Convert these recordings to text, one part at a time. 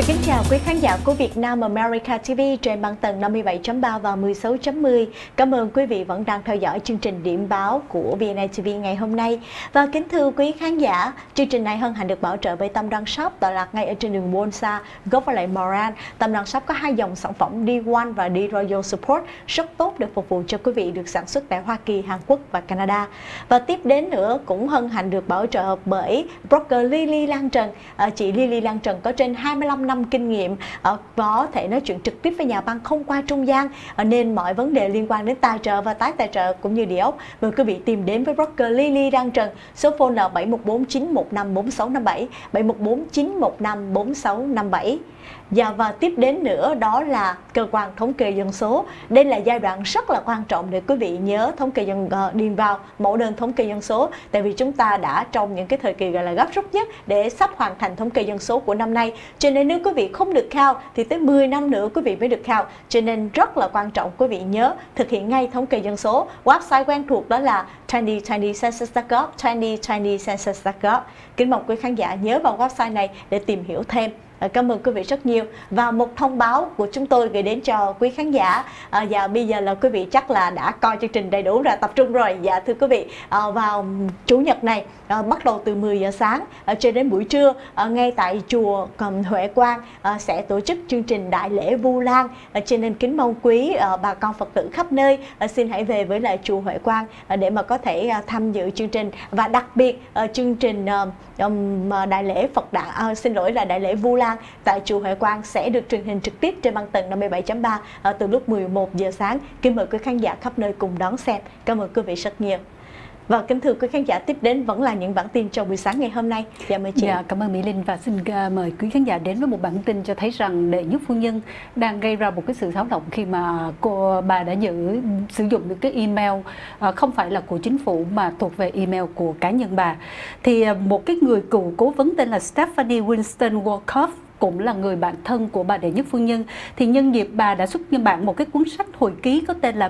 Xin kính chào quý khán giả của Việt Nam America TV trên băng tầng 57.3 và 16.10. Cảm ơn quý vị vẫn đang theo dõi chương trình điểm báo của VNA TV ngày hôm nay. Và kính thưa quý khán giả, chương trình này hân hạnh được bảo trợ bởi Tâm Đăng Shop tọa lạc ngay ở trên đường Bonsa, góc với lại Moran. Tâm Đăng Shop có hai dòng sản phẩm D1 và D Royal Support rất tốt để phục vụ cho quý vị được sản xuất tại Hoa Kỳ, Hàn Quốc và Canada. Và tiếp đến nữa cũng hân hạnh được bảo trợ bởi broker Lily Lan Trần. À, chị Lily Lan Trần có trên 25 năm năm kinh nghiệm ờ, có thể nói chuyện trực tiếp với nhà băng không qua trung gian ờ, nên mọi vấn đề liên quan đến tài trợ và tái tài trợ cũng như địa ốc mời quý vị tìm đến với broker Lily Đăng Trần số phone là 7149154657 7149154657 Dạ và tiếp đến nữa đó là cơ quan thống kê dân số. Đây là giai đoạn rất là quan trọng để quý vị nhớ thống kê dân uh, điền vào mẫu đơn thống kê dân số tại vì chúng ta đã trong những cái thời kỳ gọi là gấp rút nhất để sắp hoàn thành thống kê dân số của năm nay. Cho nên nếu quý vị không được khao thì tới 10 năm nữa quý vị mới được khao. Cho nên rất là quan trọng quý vị nhớ thực hiện ngay thống kê dân số. Website quen thuộc đó là 2020census.gov 2020census.gov. Kính mong quý khán giả nhớ vào website này để tìm hiểu thêm Ờ, cảm ơn quý vị rất nhiều. Và một thông báo của chúng tôi gửi đến cho quý khán giả. À, và bây giờ là quý vị chắc là đã coi chương trình đầy đủ và tập trung rồi. Dạ thưa quý vị à, vào chủ nhật này à, bắt đầu từ 10 giờ sáng à, cho đến buổi trưa à, ngay tại chùa Cầm Huệ Quang à, sẽ tổ chức chương trình đại lễ Vu Lan. À, cho nên kính mong quý à, bà con Phật tử khắp nơi à, xin hãy về với lại chùa Huệ Quang à, để mà có thể à, tham dự chương trình. Và đặc biệt à, chương trình à, đại lễ Phật đạo à, xin lỗi là đại lễ Vu Lan tại chùa Huệ Quang sẽ được truyền hình trực tiếp trên băng tần 57.3 ở ờ, từ lúc 11 giờ sáng. Kính mời quý khán giả khắp nơi cùng đón xem. Cảm ơn quý vị rất nhiều. Và kính thưa quý khán giả tiếp đến vẫn là những bản tin trong buổi sáng ngày hôm nay. Dạ mời chị. Dạ, cảm ơn Mỹ Linh và xin ờ, mời quý khán giả đến với một bản tin cho thấy rằng đệ nhất phu nhân đang gây ra một cái sự xáo động khi mà cô bà đã giữ sử dụng được cái email ờ, không phải là của chính phủ mà thuộc về email của cá nhân bà. Thì một cái người cựu cố vấn tên là Stephanie Winston Wolkoff cũng là người bạn thân của bà đệ nhất phu nhân. Thì nhân dịp bà đã xuất nhân bản một cái cuốn sách hồi ký có tên là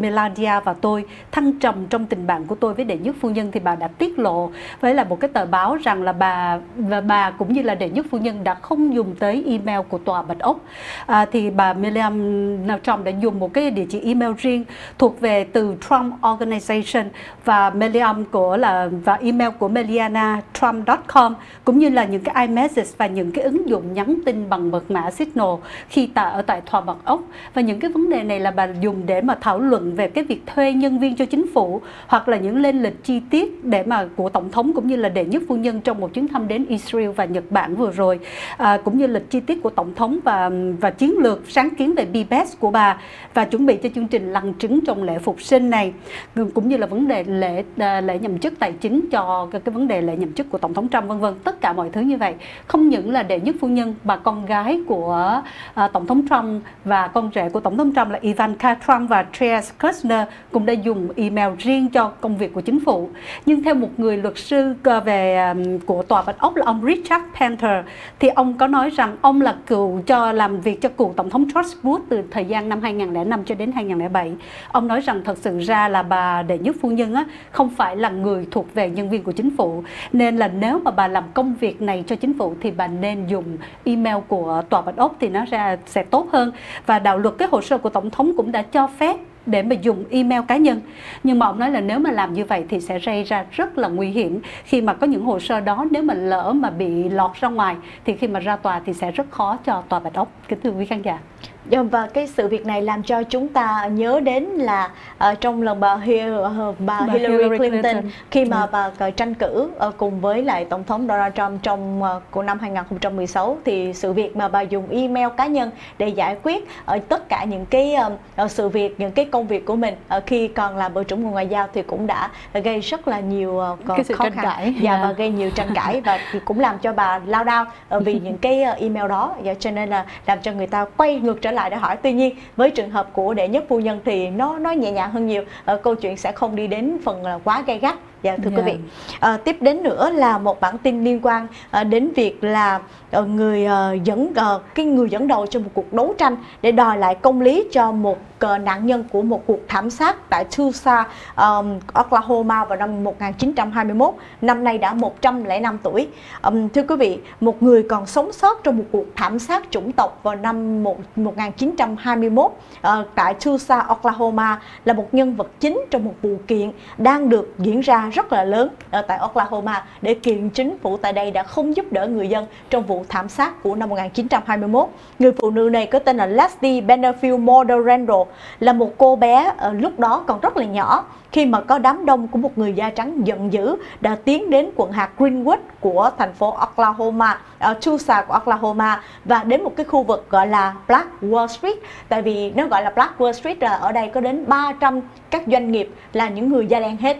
Melania và tôi thăng trầm trong tình bạn của tôi với đệ nhất phu nhân thì bà đã tiết lộ với là một cái tờ báo rằng là bà và bà cũng như là đệ nhất phu nhân đã không dùng tới email của tòa bạch ốc. À, thì bà Melania Trump đã dùng một cái địa chỉ email riêng thuộc về từ Trump Organization và Meliam của là và email của Meliana Trump.com cũng như là những cái iMessage và những cái ứng dụng dụng nhắn tin bằng mật mã Signal khi ta ở tại tòa bạch ốc. Và những cái vấn đề này là bà dùng để mà thảo luận về cái việc thuê nhân viên cho chính phủ hoặc là những lên lịch chi tiết để mà của tổng thống cũng như là đệ nhất phu nhân trong một chuyến thăm đến Israel và Nhật Bản vừa rồi à, cũng như lịch chi tiết của tổng thống và và chiến lược sáng kiến về BBS của bà và chuẩn bị cho chương trình lăng trứng trong lễ phục sinh này. Cũng như là vấn đề lễ à, lễ nhậm chức tài chính cho cái, cái vấn đề lễ nhậm chức của tổng thống Trump vân vân. Tất cả mọi thứ như vậy không những là đệ nhất phu nhân và con gái của uh, tổng thống Trump và con rể của tổng thống Trump là Ivanka Trump và Trace Kushner cũng đã dùng email riêng cho công việc của chính phủ. Nhưng theo một người luật sư à, về um, của tòa bạch ốc là ông Richard Panther thì ông có nói rằng ông là cựu cho làm việc cho cựu tổng thống George Bush từ thời gian năm 2005 cho đến 2007. Ông nói rằng thật sự ra là bà đệ nhất phu nhân á, không phải là người thuộc về nhân viên của chính phủ nên là nếu mà bà làm công việc này cho chính phủ thì bà nên dùng email của tòa bạch ốc thì nó ra sẽ tốt hơn. Và đạo luật, cái hồ sơ của tổng thống cũng đã cho phép để mà dùng email cá nhân. Nhưng mà ông nói là nếu mà làm như vậy thì sẽ gây ra rất là nguy hiểm. Khi mà có những hồ sơ đó, nếu mà lỡ mà bị lọt ra ngoài, thì khi mà ra tòa thì sẽ rất khó cho tòa bạch ốc. Kính thưa quý khán giả và cái sự việc này làm cho chúng ta nhớ đến là uh, trong lần bà, Hil, uh, bà, bà Hillary, Hillary Clinton, Clinton khi mà yeah. Ừ. bà tranh cử uh, cùng với lại tổng thống Donald Trump trong uh, của năm 2016 thì sự việc mà bà dùng email cá nhân để giải quyết ở uh, tất cả những cái uh, sự việc những cái công việc của mình uh, khi còn làm bộ trưởng bộ ngoại giao thì cũng đã gây rất là nhiều uh, cái sự khó tranh khăn cãi. Dạ, yeah. và gây nhiều tranh cãi và cũng làm cho bà lao đao uh, vì những cái uh, email đó và cho nên là làm cho người ta quay ngược trở lại để hỏi. Tuy nhiên, với trường hợp của đệ nhất phu nhân thì nó nó nhẹ nhàng hơn nhiều. Ờ, câu chuyện sẽ không đi đến phần là quá gay gắt dạ thưa yeah. quý vị à, tiếp đến nữa là một bản tin liên quan à, đến việc là à, người à, dẫn à, cái người dẫn đầu trong một cuộc đấu tranh để đòi lại công lý cho một uh, nạn nhân của một cuộc thảm sát tại Tulsa, um, Oklahoma vào năm 1921. Năm nay đã 105 tuổi. Um, thưa quý vị, một người còn sống sót trong một cuộc thảm sát chủng tộc vào năm 1921 uh, tại Tulsa, Oklahoma là một nhân vật chính trong một vụ kiện đang được diễn ra rất là lớn ở tại Oklahoma để kiện chính phủ tại đây đã không giúp đỡ người dân trong vụ thảm sát của năm 1921. Người phụ nữ này có tên là Leslie Benefield Model là một cô bé ở lúc đó còn rất là nhỏ. Khi mà có đám đông của một người da trắng giận dữ đã tiến đến quận hạt Greenwood của thành phố Oklahoma, ở Tulsa của Oklahoma và đến một cái khu vực gọi là Black Wall Street. Tại vì nó gọi là Black Wall Street là ở đây có đến 300 các doanh nghiệp là những người da đen hết.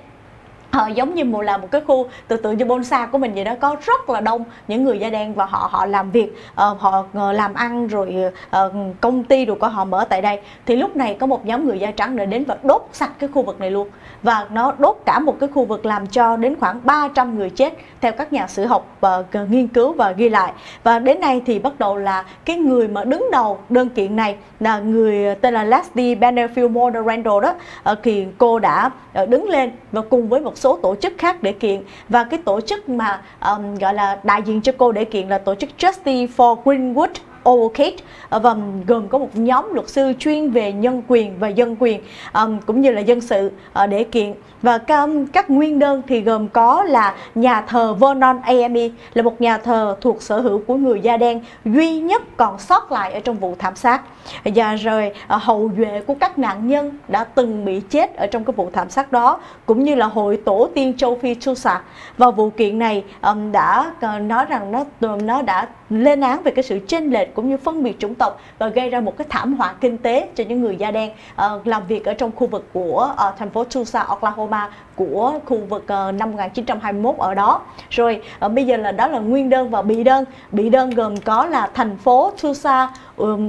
Ờ, giống như một là một cái khu tự tự như bonsai của mình vậy đó có rất là đông những người da đen và họ họ làm việc uh, họ ờ, làm ăn rồi uh, công ty rồi của họ mở tại đây. Thì lúc này có một nhóm người da trắng đã đến và đốt sạch cái khu vực này luôn. Và nó đốt cả một cái khu vực làm cho đến khoảng 300 người chết theo các nhà sử học uh, nghiên cứu và ghi lại. Và đến nay thì bắt đầu là cái người mà đứng đầu đơn kiện này là người tên là Leslie Benefield Moore Randall đó. Uh, thì cô đã uh, đứng lên và cùng với một số tổ chức khác để kiện. Và cái tổ chức mà um, gọi là đại diện cho cô để kiện là tổ chức Justice for Greenwood Advocate. Ờ, và gồm có một nhóm luật sư chuyên về nhân quyền và dân quyền um, cũng như là dân sự uh, để kiện. Và các, các nguyên đơn thì gồm có là nhà thờ Vernon AME là một nhà thờ thuộc sở hữu của người da đen duy nhất còn sót lại ở trong vụ thảm sát và rồi ờ, hậu duệ của các nạn nhân đã từng bị chết ở trong cái vụ thảm sát đó cũng như là hội tổ tiên châu Phi Tulsa và vụ kiện này đã ờ, nói rằng nó nó đã lên án về cái sự chênh lệch cũng như phân biệt chủng tộc và gây ra một cái thảm họa kinh tế cho những người da đen uh, làm việc ở trong khu vực của uh, thành phố Tulsa, Oklahoma của khu vực uh, năm 1921 ở đó. Rồi uh, bây giờ là đó là nguyên đơn và bị đơn. Bị đơn gồm có là thành phố Tulsa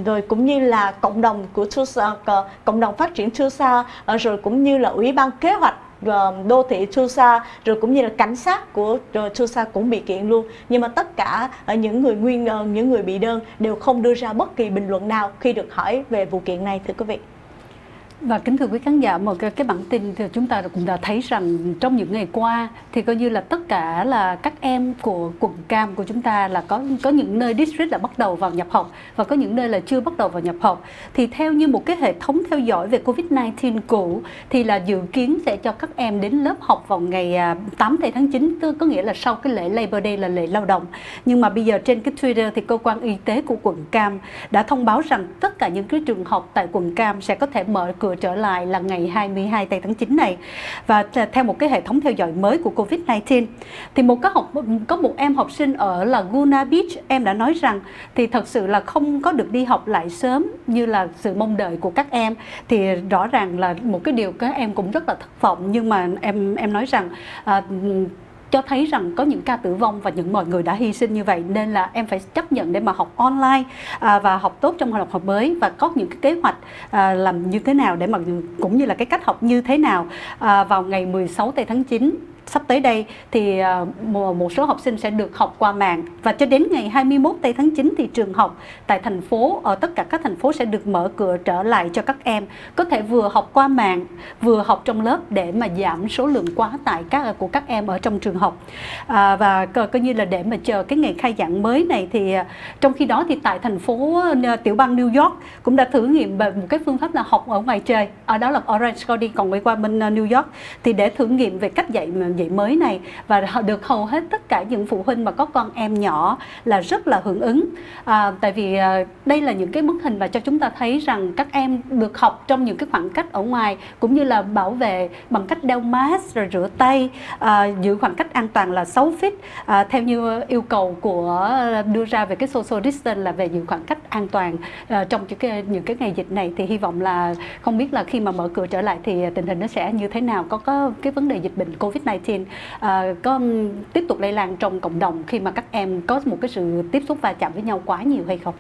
rồi cũng như là cộng đồng của Tulsa, cộng đồng phát triển Tulsa ờ, rồi cũng như là ủy ban kế hoạch ờ, đô thị Tulsa rồi cũng như là cảnh sát của ờ, Tulsa cũng bị kiện luôn. Nhưng mà tất cả những người nguyên những người bị đơn đều không đưa ra bất kỳ bình luận nào khi được hỏi về vụ kiện này thưa quý vị và kính thưa quý khán giả, một cái, cái bản tin thì chúng ta cũng đã thấy rằng trong những ngày qua thì coi như là tất cả là các em của quận Cam của chúng ta là có có những nơi district đã bắt đầu vào nhập học và có những nơi là chưa bắt đầu vào nhập học. Thì theo như một cái hệ thống theo dõi về Covid-19 cũ thì là dự kiến sẽ cho các em đến lớp học vào ngày à, 8 tháng 9, tức có nghĩa là sau cái lễ Labor Day là lễ lao động. Nhưng mà bây giờ trên cái Twitter thì cơ quan y tế của quận Cam đã thông báo rằng tất cả những cái trường học tại quận Cam sẽ có thể mở cửa trở lại là ngày 22 tây tháng 9 này. Và theo một cái hệ thống theo dõi mới của Covid-19 thì một cái học có một em học sinh ở là guna Beach em đã nói rằng thì thật sự là không có được đi học lại sớm như là sự mong đợi của các em. Thì rõ ràng là một cái điều các em cũng rất là thất vọng nhưng mà em em nói rằng à, cho thấy rằng có những ca tử vong và những mọi người đã hy sinh như vậy nên là em phải chấp nhận để mà học online à, và học tốt trong học học mới và có những cái kế hoạch à, làm như thế nào để mà cũng như là cái cách học như thế nào à, vào ngày 16 tây tháng 9 sắp tới đây thì ờ, một số học sinh sẽ được học qua mạng. Và cho đến ngày 21 tây tháng 9 thì trường học tại thành phố ở tất cả các thành phố sẽ được mở cửa trở lại cho các em. Có thể vừa học qua mạng vừa học trong lớp để mà giảm số lượng quá tải các của các em ở trong trường học. À, và coi, như là để mà chờ cái ngày khai giảng mới này thì ờ, trong khi đó thì tại thành phố ờ, tiểu bang New York cũng đã thử nghiệm một cái phương pháp là học ở ngoài trời. Ở đó là Orange County còn quay qua bên New York. Thì để thử nghiệm về cách dạy dạy mới này. Và họ được hầu hết tất cả những phụ huynh mà có con em nhỏ là rất là hưởng ứng. À, tại vì à, đây là những cái bức hình và cho chúng ta thấy rằng các em được học trong những cái khoảng cách ở ngoài cũng như là bảo vệ bằng cách đeo mask rồi rửa tay à, giữ khoảng cách an toàn là 6 feet à, theo như yêu cầu của à, đưa ra về cái social distance là về giữ khoảng cách an toàn à, trong những cái, những cái ngày dịch này. Thì hy vọng là không biết là khi mà mở cửa trở lại thì tình hình nó sẽ như thế nào có có cái vấn đề dịch bệnh covid này 19 à, ờ, có tiếp tục lây lan trong cộng đồng khi mà các em có một cái sự tiếp xúc và chạm với nhau quá nhiều hay không?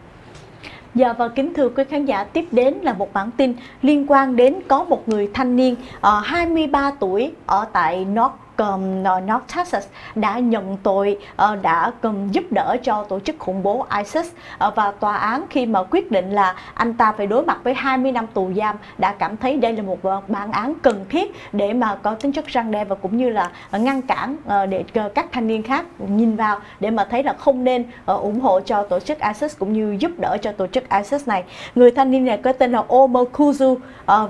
Dạ và kính thưa quý khán giả, tiếp đến là một bản tin liên quan đến có một người thanh niên ờ, uh, 23 tuổi ở tại North um, North Texas đã nhận tội uh, đã um, giúp đỡ cho tổ chức khủng bố ISIS uh, và tòa án khi mà quyết định là anh ta phải đối mặt với 20 năm tù giam đã cảm thấy đây là một ờ, bản án cần thiết để mà có tính chất răng đe và cũng như là ngăn cản uh, để các thanh niên khác nhìn vào để mà thấy là không nên uh, ủng hộ cho tổ chức ISIS cũng như giúp đỡ cho tổ chức ISIS này. Người thanh niên này có tên là Omar Kuzu uh,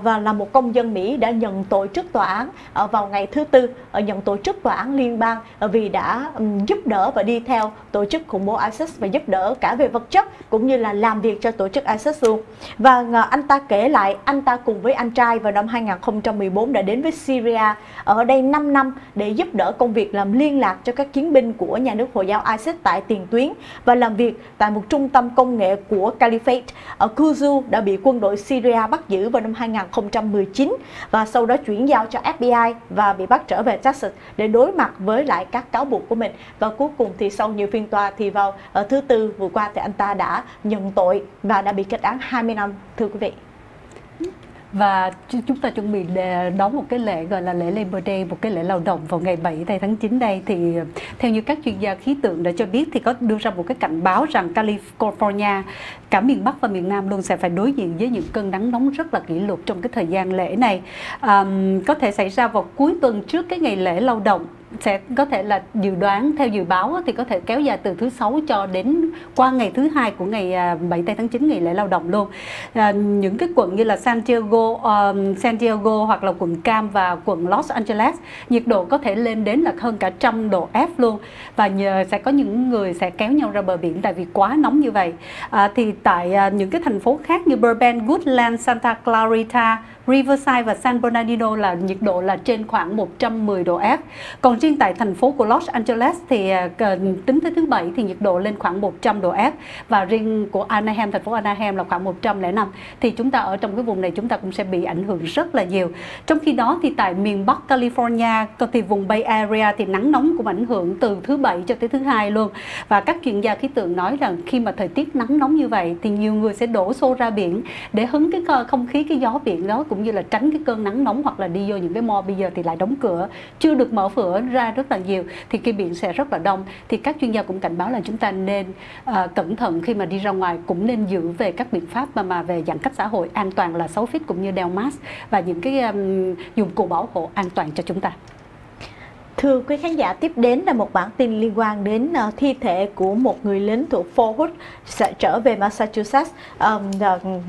và là một công dân Mỹ đã nhận tội trước tòa án uh, vào ngày thứ tư uh, nhận tổ chức tòa án liên bang ờ, vì đã giúp đỡ và đi theo tổ chức khủng bố ISIS và giúp đỡ cả về vật chất cũng như là làm việc cho tổ chức ISIS luôn. Và anh ta kể lại, anh ta cùng với anh trai vào năm 2014 đã đến với Syria, ở đây 5 năm để giúp đỡ công việc làm liên lạc cho các chiến binh của nhà nước Hồi giáo ISIS tại tiền tuyến và làm việc tại một trung tâm công nghệ của Caliphate. Ở Kuzu đã bị quân đội Syria bắt giữ vào năm 2019 và sau đó chuyển giao cho FBI và bị bắt trở về Texas để đối mặt với lại các cáo buộc của mình. Và cuối cùng thì sau nhiều phiên tòa thì vào ở thứ tư vừa qua thì anh ta đã nhận tội và đã bị kết án 20 năm, thưa quý vị và chúng ta chuẩn bị đón một cái lễ gọi là lễ Labor Day, một cái lễ lao động vào ngày 7 tháng 9 đây thì theo như các chuyên gia khí tượng đã cho biết thì có đưa ra một cái cảnh báo rằng California, cả miền Bắc và miền Nam luôn sẽ phải đối diện với những cơn nắng nóng rất là kỷ lục trong cái thời gian lễ này. Um, có thể xảy ra vào cuối tuần trước cái ngày lễ lao động sẽ có thể là dự đoán theo dự báo thì có thể kéo dài từ thứ sáu cho đến qua ngày thứ hai của ngày à, 7 tháng 9 ngày lễ lao động luôn. À, những cái quận như là San Diego, um, Diego hoặc là quận Cam và quận Los Angeles nhiệt độ có thể lên đến là hơn cả trăm độ F luôn. Và nhờ sẽ có những người sẽ kéo nhau ra bờ biển tại vì quá nóng như vậy. À, thì tại à, những cái thành phố khác như Burbank, Woodland, Santa Clarita Riverside và San Bernardino là nhiệt độ là trên khoảng 110 độ F. Còn riêng tại thành phố của Los Angeles thì à, tính tới thứ bảy thì nhiệt độ lên khoảng 100 độ F và riêng của Anaheim, thành phố Anaheim là khoảng 105 thì chúng ta ở trong cái vùng này chúng ta cũng sẽ bị ảnh hưởng rất là nhiều. Trong khi đó thì tại miền Bắc California thì vùng Bay Area thì nắng nóng cũng ảnh hưởng từ thứ bảy cho tới thứ hai luôn. Và các chuyên gia khí tượng nói rằng khi mà thời tiết nắng nóng như vậy thì nhiều người sẽ đổ xô ra biển để hứng cái không khí, cái gió biển đó cũng như là tránh cái cơn nắng nóng hoặc là đi vô những cái mall bây giờ thì lại đóng cửa chưa được mở cửa ra rất là nhiều thì cái biển sẽ rất là đông thì các chuyên gia cũng cảnh báo là chúng ta nên uh, cẩn thận khi mà đi ra ngoài cũng nên giữ về các biện pháp mà mà về giãn cách xã hội an toàn là 6 feet cũng như đeo mask và những cái um, dụng cụ bảo hộ an toàn cho chúng ta. Thưa quý khán giả, tiếp đến là một bản tin liên quan đến uh, thi thể của một người lính thuộc Fort Hood sẽ trở về Massachusetts. Um,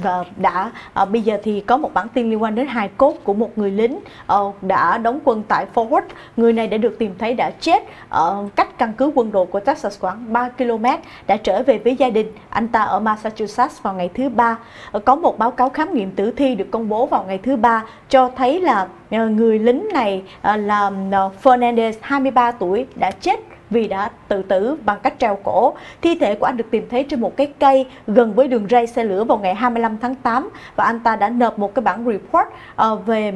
và, đã uh, bây giờ thì có một bản tin liên quan đến hài cốt của một người lính uh, đã đóng quân tại Fort Hood. Người này đã được tìm thấy đã chết ở cách căn cứ quân đội của Texas khoảng 3 km, đã trở về với gia đình. Anh ta ở Massachusetts vào ngày thứ ba. Uh, có một báo cáo khám nghiệm tử thi được công bố vào ngày thứ ba cho thấy là người lính này ờ, là ờ, Fernandez 23 tuổi đã chết vì đã tự tử bằng cách treo cổ. Thi thể của anh được tìm thấy trên một cái cây gần với đường ray xe lửa vào ngày 25 tháng 8 và anh ta đã nộp một cái bản report uh, về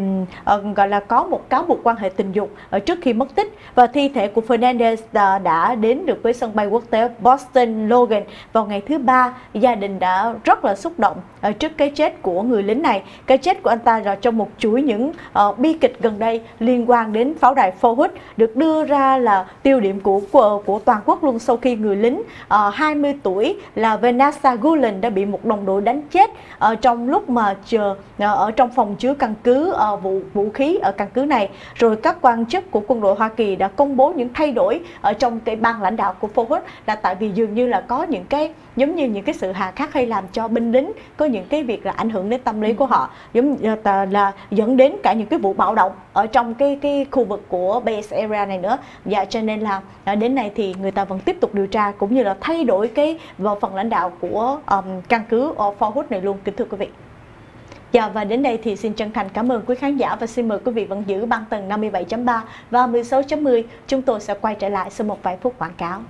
uh, gọi là có một cáo buộc quan hệ tình dục ở trước khi mất tích và thi thể của Fernandez đã, đã đến được với sân bay quốc tế Boston Logan vào ngày thứ ba. Gia đình đã rất là xúc động uh, trước cái chết của người lính này. Cái chết của anh ta là trong một chuỗi những uh, bi kịch gần đây liên quan đến pháo đài Fort Hood được đưa ra là tiêu điểm của của, của toàn quốc luôn sau khi người lính ờ, uh, 20 tuổi là Vanessa Gulen đã bị một đồng đội đánh chết ở trong lúc mà chờ uh, ở trong phòng chứa căn cứ uh, vũ vũ khí ở căn cứ này. Rồi các quan chức của quân đội Hoa Kỳ đã công bố những thay đổi ở trong cái ban lãnh đạo của Forward là tại vì dường như là có những cái giống như những cái sự hà khắc hay làm cho binh lính có những cái việc là ảnh hưởng đến tâm lý của họ giống là dẫn đến cả những cái vụ bạo động ở trong cái cái khu vực của base area này nữa và cho nên là đến nay thì người ta vẫn tiếp tục điều tra cũng như là thay đổi cái vào phần lãnh đạo của um, căn cứ Fort Hood này luôn kính thưa quý vị. Dạ và đến đây thì xin chân thành cảm ơn quý khán giả và xin mời quý vị vẫn giữ băng tầng 57.3 và 16.10. Chúng tôi sẽ quay trở lại sau một vài phút quảng cáo.